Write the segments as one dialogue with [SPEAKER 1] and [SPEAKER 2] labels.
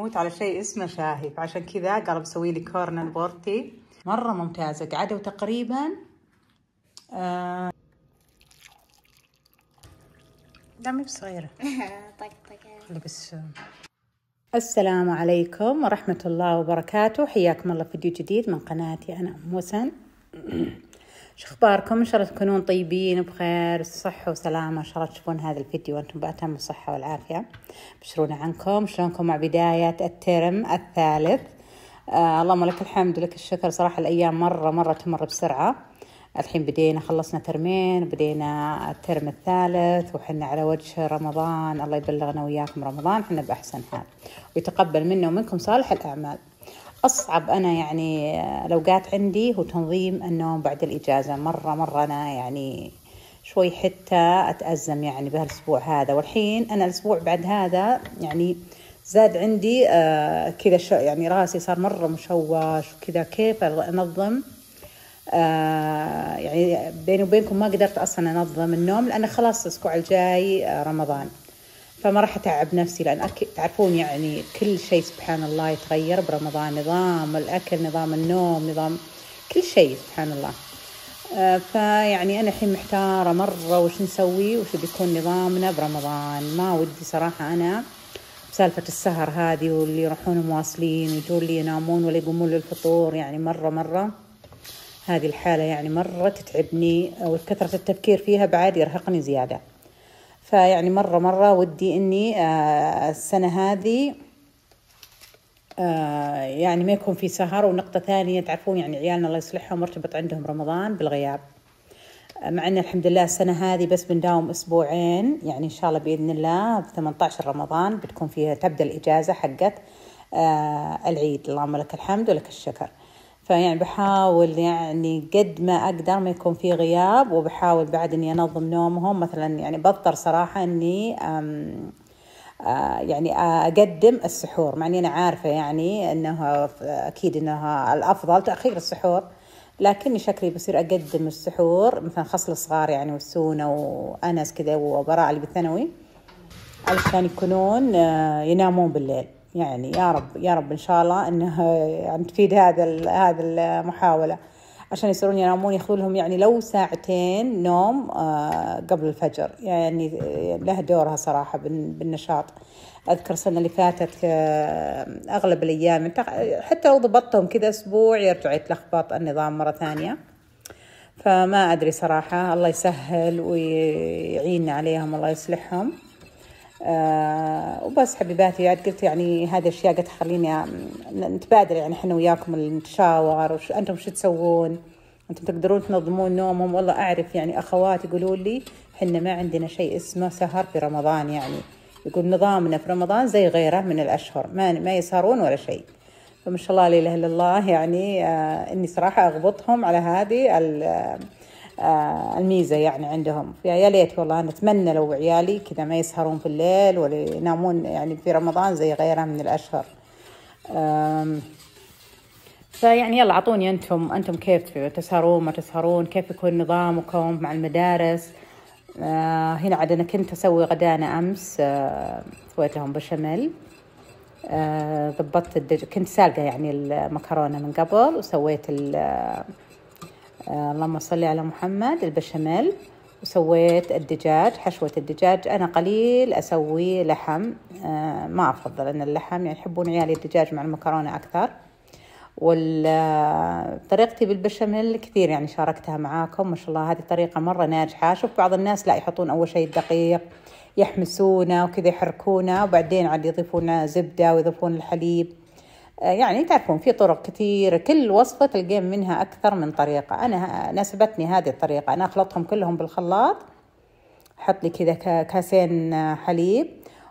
[SPEAKER 1] موت على شيء اسمه شاهي فعشان كذا قال بسوي لي كورنر بورتي. مرة ممتازة قعدوا تقريبا آه دامي بصغيرة.
[SPEAKER 2] طقطقة
[SPEAKER 1] اللي بس. السلام عليكم ورحمة الله وبركاته. حياكم الله في فيديو جديد من قناتي أنا أم وسن. شو أخباركم إن شاء الله تكونون طيبين بخير صحة وسلامة إن شاء الله تشوفون هذا الفيديو وأنتم بأتم الصحة والعافية. بشرونا عنكم شلونكم مع بداية الترم الثالث؟ آه اللهم لك الحمد ولك الشكر. صراحة الأيام مرة مرة تمر بسرعة. الحين بدينا خلصنا ترمين بدينا الترم الثالث وحنا على وجه رمضان. الله يبلغنا وياكم رمضان حنا بأحسن حال. ويتقبل منا ومنكم صالح الأعمال. أصعب أنا يعني الأوقات عندي هو تنظيم النوم بعد الإجازة. مرة مرة أنا يعني شوي حتى أتأزم يعني بهالأسبوع هذا. والحين أنا الأسبوع بعد هذا يعني زاد عندي آه كذا يعني راسي صار مرة مشوش وكذا. كيف أنظم؟ آه يعني بيني وبينكم ما قدرت أصلا أنظم النوم لأن خلاص الأسبوع الجاي آه رمضان. فما راح أتعب نفسي لأن أكيد تعرفون يعني كل شيء سبحان الله يتغير برمضان نظام الأكل نظام النوم نظام كل شيء سبحان الله. آه فيعني أنا الحين محتارة مرة وش نسوي وش بيكون نظامنا برمضان. ما ودي صراحة أنا سالفة السهر هذه واللي يروحون مواصلين ويجون لي ينامون ولا يقومون للفطور يعني مرة مرة هذه الحالة يعني مرة تتعبني وكثرة التفكير فيها بعد يرهقني زيادة. فيعني مرة مرة ودي إني آه، السنة هذه آه، يعني ما يكون في سهر. ونقطة ثانية تعرفون يعني عيالنا الله يصلحهم مرتبط عندهم رمضان بالغياب. آه، مع إن الحمد لله السنة هذه بس بنداوم أسبوعين يعني إن شاء الله بإذن الله ب 18 رمضان بتكون فيها تبدأ الإجازة حقت العيد. اللهم لك الحمد ولك الشكر. فيعني بحاول يعني قد ما أقدر ما يكون في غياب وبحاول بعد إني أنظم نومهم. مثلا يعني بضطر صراحة أم آه، يعني أقدم السحور مع إني أنا عارفة يعني انه أكيد إنها الأفضل تأخير السحور. لكني شكلي بصير أقدم السحور مثلا خصل الصغار يعني والسونة وأنس كذا وبراء اللي بالثانوي علشان يكونون آه، ينامون بالليل. يعني يا رب يا رب إن شاء الله إنه يعني تفيد هذا هذا المحاوله عشان يصيرون ينامون ياخذوا لهم يعني لو ساعتين نوم آه، قبل الفجر. يعني له دورها صراحة بال- بالنشاط. أذكر السنة اللي فاتت آه، أغلب الأيام حتى لو ضبطتهم كذا أسبوع يرجع يتلخبط النظام مرة ثانية. فما أدري صراحة الله يسهل ويعيننا عليهم الله يصلحهم. آه وبس حبيباتي عاد قلت يعني هذه الأشياء قد تخليني نتبادل يعني إحنا وياكم نتشاور وش أنتم شو تسوون؟ أنتم تقدرون تنظمون نومهم؟ والله أعرف يعني أخوات يقولوا لي حنا ما عندنا شيء اسمه سهر في رمضان يعني. يقول نظامنا في رمضان زي غيره من الأشهر ما ما يسهرون ولا شيء. فما شاء الله لا إله إلا الله يعني آه إني صراحة أغبطهم على هذه آه الميزة يعني عندهم. يا ليت والله أنا أتمنى لو عيالي كذا ما يسهرون في الليل ولا ينامون يعني في رمضان زي غيرها من الأشهر. آم، فيعني يلا أعطوني أنتم أنتم كيف تسهرون ما تسهرون كيف يكون نظامكم مع المدارس؟ آه هنا عاد أنا كنت أسوي غدانا أمس آه سويت لهم بشاميل. آه، ضبطت الدج... كنت سالقة يعني المكرونة من قبل وسويت ال... آه، اللهم صل على محمد البشاميل. وسويت الدجاج حشوة الدجاج. أنا قليل أسوي لحم آه، ما أفضل أن اللحم يعني يحبون عيالي الدجاج مع المكرونة أكثر. وطريقتي بالبشاميل كثير يعني شاركتها معاكم. ما شاء الله هذه طريقة مرة ناجحة. شوف بعض الناس لا يحطون أول شيء الدقيق يحمسونه وكذا يحركونه وبعدين عاد يضيفون زبدة ويضيفون الحليب. آه، يعني تعرفون في طرق كثيرة كل وصفة تلقين منها أكثر من طريقة. أنا ناسبتني هذه الطريقة. أنا أخلطهم كلهم بالخلاط أحط لي كذا كا- كاسين آه، حليب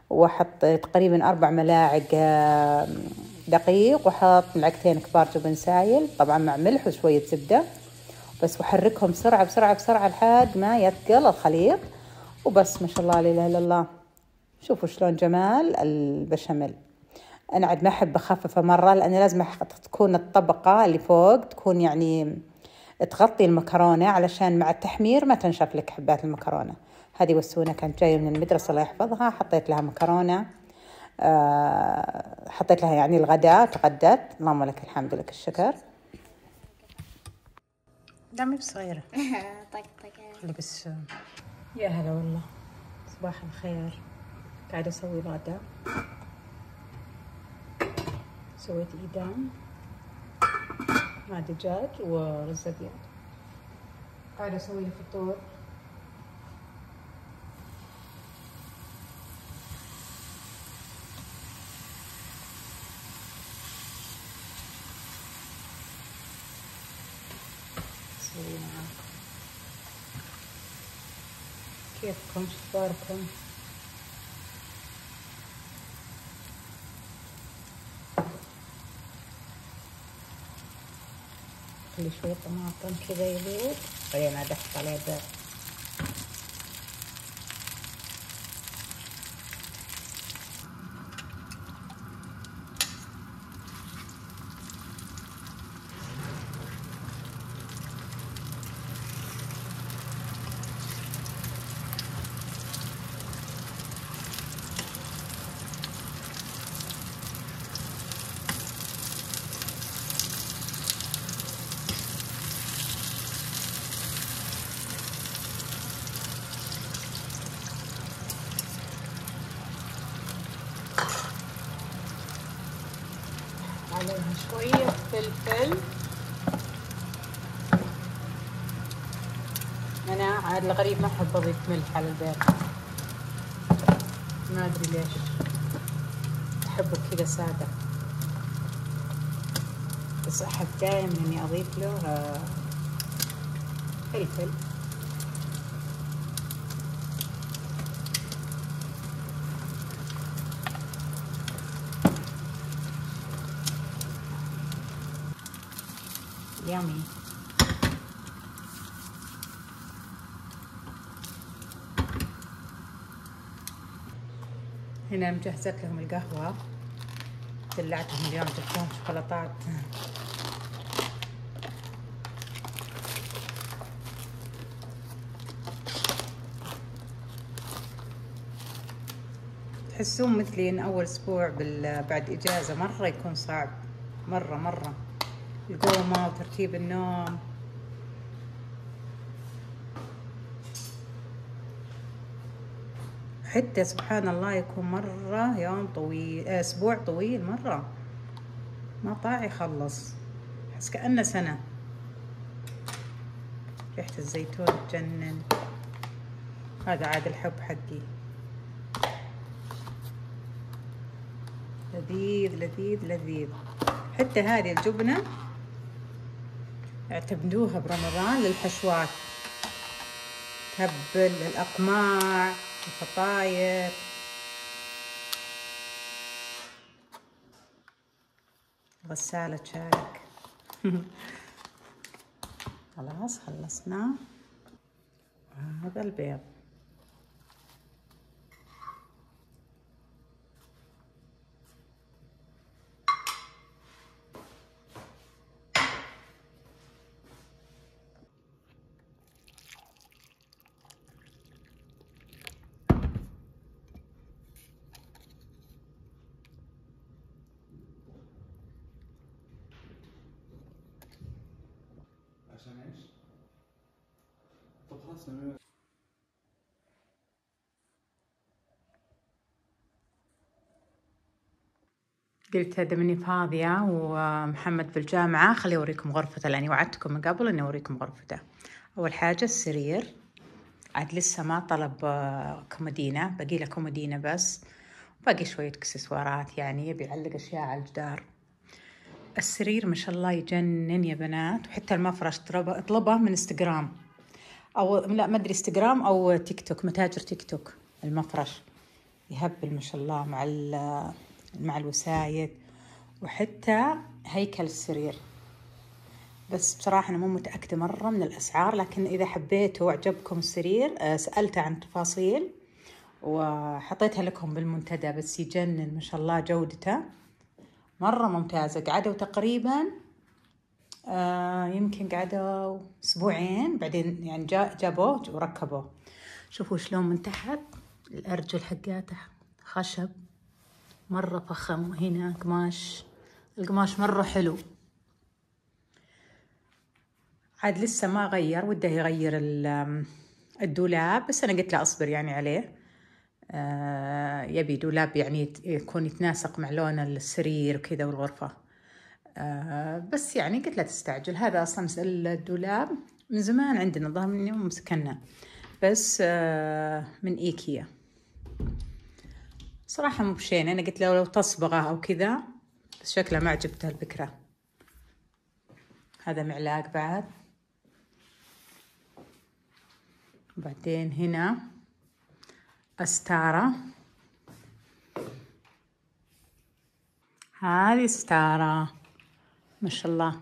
[SPEAKER 1] وأحط تقريبا أربع ملاعق آه، دقيق وأحط ملعقتين كبار جبن سايل طبعا مع ملح وشوية زبدة. بس واحركهم بسرعة بسرعة بسرعة لحد ما يثقل الخليط. وبس ما شاء الله لا إله إلا الله. شوفوا شلون جمال البشاميل. أنا عاد ما أحب اخففه مرة لأن لازم تكون الطبقة اللي فوق تكون يعني تغطي المكرونة علشان مع التحمير ما تنشف لك حبات المكرونة. هذه وسونه كانت جاية من المدرسة الله يحفظها. حطيت لها مكرونة آه حطيت لها يعني الغداء تغدت. اللهم لك الحمد لك الشكر. دامي بصغيرة.
[SPEAKER 2] طقطقة
[SPEAKER 1] خلي بس يا هلا والله. صباح الخير. قاعدة أسوي الغداء سويت إيدام مع دجاج ورز أبيض قاعدة أسوي الفطور أسوي معاكم كيفكم شو اخباركم خلي شوية طماطم كذا يذوب بعدين أحط عليه عليها شوية فلفل الغريب ما أحب أضيف ملح على البيض ما أدري ليش. أحبه كذا سادة. بس أحب دايما إني أضيف له آه، فلفل. يامي هنا مجهزت لهم القهوة. دلعتهم اليوم جبت لهم شوكولاتات. تحسون مثلي ان أول أسبوع. بعد إجازة مرة يكون صعب. مرة مرة. القومة وترتيب النوم. حتى سبحان الله يكون مرة يوم طويل أسبوع طويل مرة. ما طاع يخلص. أحس كأنه سنة. ريحة الزيتون تجنن. هذا عاد الحب حقي. لذيذ لذيذ لذيذ. حتى هذه الجبنة اعتمدوها برمضان للحشوات. تبل الأقماع الفطاير. غسالة شارك خلاص خلصنا. هذا البيض
[SPEAKER 3] عشان إيش؟ نعمل
[SPEAKER 1] قلت هذا مني فاضية ومحمد في الجامعة. خلي أوريكم غرفته لأني وعدتكم من قبل إني أوريكم غرفته. أول حاجة السرير. عاد لسه ما طلب آه، كومودينا باقي له كومودينا بس. باقي شوية إكسسوارات يعني يبي يعلق أشياء على الجدار. السرير ما شاء الله يجنن يا بنات وحتى المفرش طلب- اطلبه من إنستغرام. أو لا ما أدري إنستغرام أو تيك توك متاجر تيك توك المفرش. يهبل ما شاء الله مع مع الوسايد وحتى هيكل السرير. بس بصراحة أنا مو متأكدة مرة من الأسعار لكن إذا حبيتوا وعجبكم السرير آه، سألت عن تفاصيل وحطيتها لكم بالمنتدى بس يجنن ما شاء الله جودته. مرة ممتازة. قعدوا تقريبا آه يمكن قعدوا أسبوعين بعدين يعني جا جابوه وركبوه. شوفوا شلون من تحت الأرجل حقاته خشب مرة فخم وهنا قماش. القماش مرة حلو. عاد لسه ما غير وده يغير ال- الدولاب بس أنا قلت له أصبر يعني عليه. آه يبي دولاب يعني يكون يتناسق مع لون السرير وكذا والغرفة. آه بس يعني قلت لا تستعجل. هذا أصلا الدولاب. من زمان عندنا ظهر من يوم سكننا بس آه من إيكيا. صراحة مو بشين. أنا قلت له لو تصبغه أو كذا بس شكله ما عجبته الفكرة هذا معلاق بعد. وبعدين هنا أستارة. هذه ستارة ما شاء الله.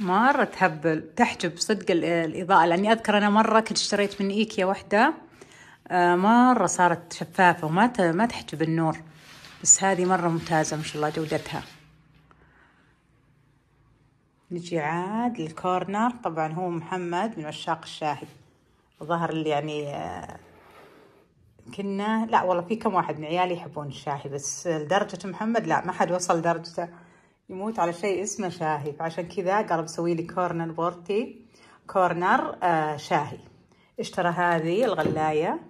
[SPEAKER 1] مرة تهبل تحجب صدق ال- الإضاءة لأني أذكر أنا مرة كنت اشتريت من إيكيا واحدة آه، مرة صارت شفافة وما ما تحجب النور. بس هذه مرة ممتازة ما شاء الله جودتها. نجي عاد للكورنر. طبعا هو محمد من عشاق الشاهي. ظهر اللي يعني آه، كنا لا والله في كم واحد من عيالي يحبون الشاهي بس لدرجة محمد لا ما حد وصل درجته. يموت على شيء اسمه شاهي. فعشان كذا قال بسوي لي كورنر بورتي. كورنر آه شاهي. اشترى هذه الغلاية.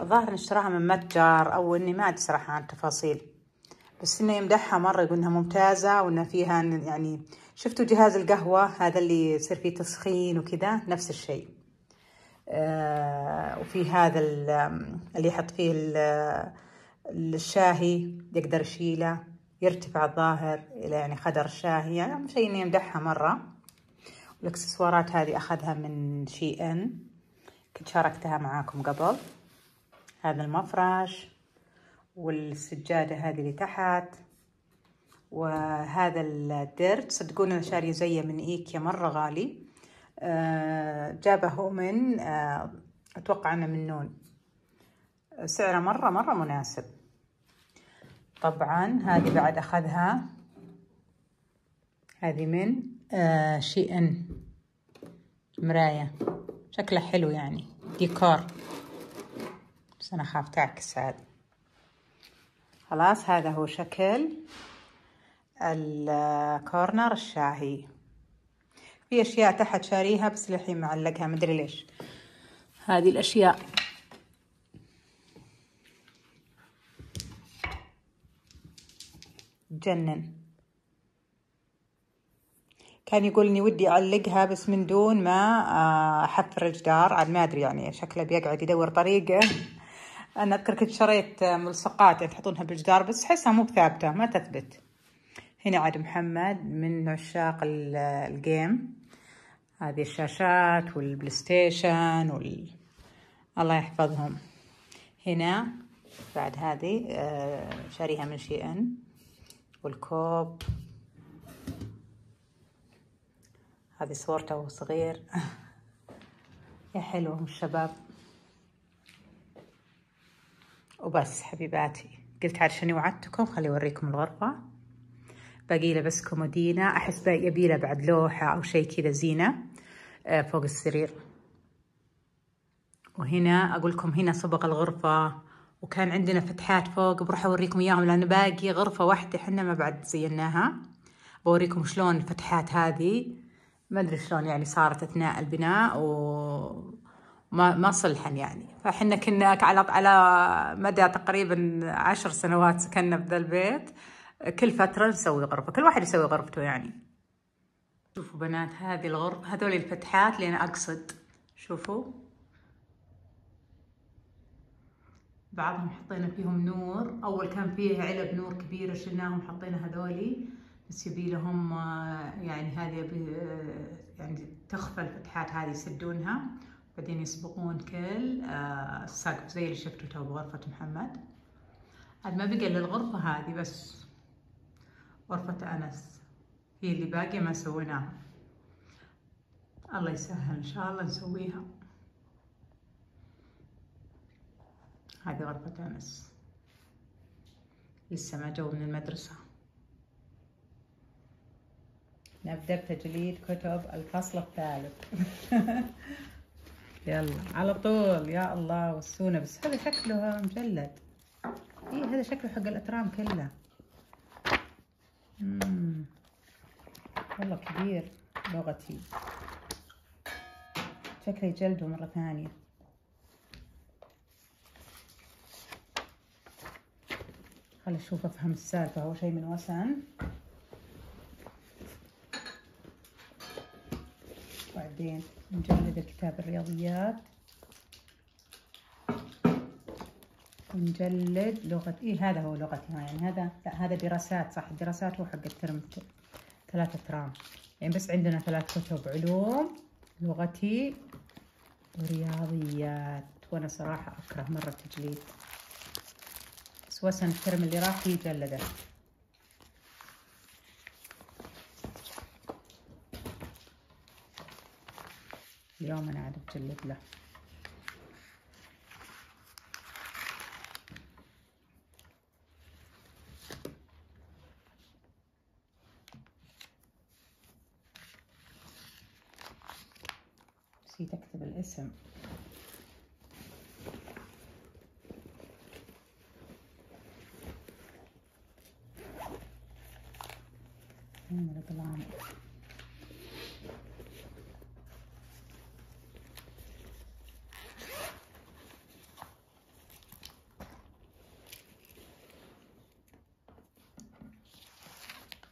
[SPEAKER 1] الظاهر إن اشتراها من متجر أو إني ما أدري صراحة عن التفاصيل. بس إنه يمدحها مرة يقول إنها ممتازة وانها فيها يعني شفتوا جهاز القهوة؟ هذا اللي يصير فيه تسخين وكذا نفس الشيء. آه، وفي هذا ال- اللي يحط فيه ال- الشاهي يقدر يشيله. يرتفع الظاهر إلى يعني خدر الشاهي يعني شيء إني يمدحها مرة. والإكسسوارات هذه أخذها من شي إن. كنت شاركتها معاكم قبل. هذا المفرش والسجادة هذه اللي تحت. وهذا الدرج صدقون أنا شارية زيه من إيكيا مرة غالي. آه، جابه من آه، أتوقع أنه من نون. سعره مرة مرة مناسب. طبعا. هذه بعد أخذها. هذه من آه، إن مراية. شكلها حلو يعني. ديكور. بس أنا خاف تعكس عاد. خلاص هذا هو شكل الكورنر الشاهي. في أشياء تحت شاريها بس للحين معلقها. مدري ليش. هذه الأشياء. تجنن كان يقول إني ودي أعلقها بس من دون ما آه، أحفر الجدار. عاد ما أدري يعني شكله بيقعد يدور طريقة. أنا أذكر كنت شريت آه، ملصقات تحطونها بالجدار بس احسها مو بثابتة ما تثبت. هنا عاد محمد من عشاق ال- ال game. هذه الشاشات وال PlayStation وال... الله يحفظهم. هنا بعد هذه آه، شاريها من Shein. والكوب. هذه صورته وهو صغير. يا حلو الشباب. وبس حبيباتي. قلت عشان وعدتكم؟ خلي أوريكم الغرفة. باقي له بس كومودينا. أحس يبي له بعد لوحة أو شيء كذا زينة آه، فوق السرير. وهنا أقول لكم هنا صبغ الغرفة. وكان عندنا فتحات فوق بروح أوريكم إياهم لأن باقي غرفة واحدة حنا ما بعد زيناها. بوريكم شلون الفتحات هذه. ما أدري شلون يعني صارت أثناء البناء و ما ما صلحن يعني. فإحنا كنا على على مدى تقريبا عشر سنوات سكننا بذا البيت. كل فترة نسوي غرفة كل واحد يسوي غرفته يعني. شوفوا بنات هذه الغرفة هذول الفتحات اللي أنا أقصد شوفوا. بعضهم حطينا فيهم نور. أول كان فيه علب نور كبيرة شلناهم حطينا هذولي. بس يبي لهم آه، يعني هذه آه، يعني تخفى الفتحات هذه يسدونها. بعدين يصبغون كل آه، السقف زي اللي شفتوا تو بغرفة محمد. عاد ما بقى إلا الغرفة هذه بس. غرفة أنس. هي اللي باقية ما سويناها. الله يسهل إن شاء الله نسويها. هذه غرفة أنس لسه ما جو من المدرسة. نبدأ بتجليد كتب الفصل الثالث. يلا على طول. يا الله والسونة بس. هذا شكله مجلد. إيه هذا شكله حق الأترام كله. مم. والله كبير لغتي. شكله يجلده مرة ثانية. خل أشوف أفهم السالفة. هو شيء من وسن بعدين نجلد كتاب الرياضيات. ونجلد لغة. إيه هذا هو لغتي يعني هذا لا هذا دراسات صح. الدراسات هو حق الترم الت- ثلاثة ترام. يعني بس عندنا ثلاث كتب علوم لغتي ورياضيات. وأنا صراحة أكره مرة التجليد. وسن الترم اللي راح فيه جلده اليوم أنا عاد بجلد له. نسيت أكتب الاسم.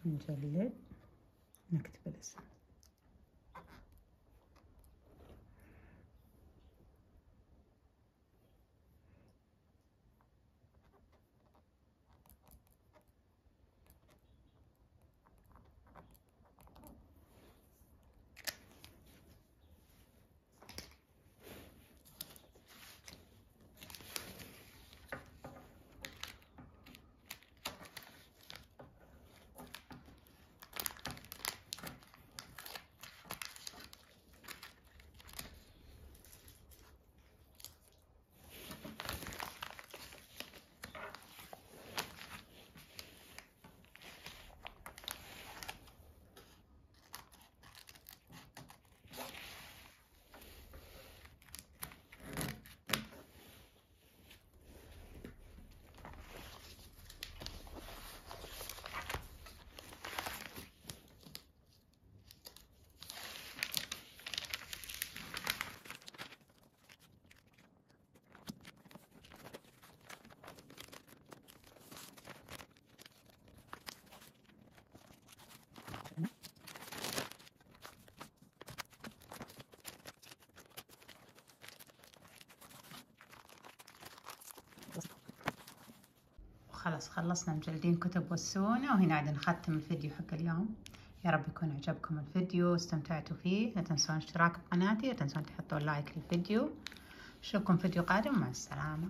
[SPEAKER 1] نجلد نكتب الاسم. خلاص خلصنا مجلدين كتب والسونة وهنا عاد نختم الفيديو حق اليوم. يا رب يكون عجبكم الفيديو واستمتعتوا فيه. لا تنسون اشتراك بقناتي لا تنسون تحطوا لايك للفيديو. أشوفكم فيديو قادم مع السلامة.